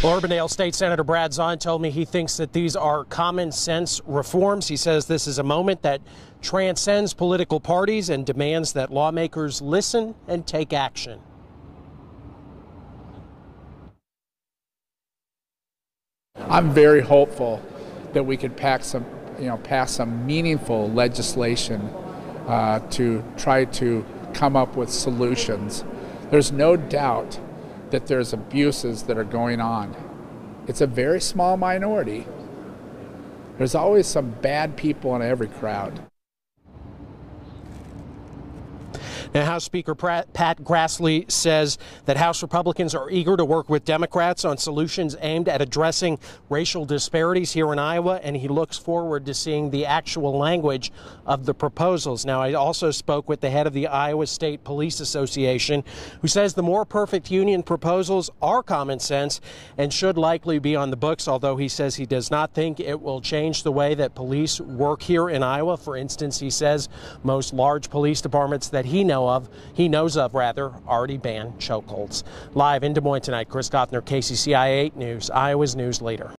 Well, Urbandale State Senator Brad Zaun told me he thinks that these are common sense reforms. He says this is a moment that transcends political parties and demands that lawmakers listen and take action. I'm very hopeful that we could pack some, you know, pass some meaningful legislation uh, to try to come up with solutions. There's no doubt that there's abuses that are going on. It's a very small minority. There's always some bad people in every crowd. Now, House Speaker Pat Grassley says that House Republicans are eager to work with Democrats on solutions aimed at addressing racial disparities here in Iowa, and he looks forward to seeing the actual language of the proposals. Now, I also spoke with the head of the Iowa State Police Association, who says the more perfect union proposals are common sense and should likely be on the books, although he says he does not think it will change the way that police work here in Iowa. For instance, he says most large police departments that he knows know of, he knows of rather, already banned chokeholds. Live in Des Moines tonight, Chris Gothner, KCCI 8 News, Iowa's news leader.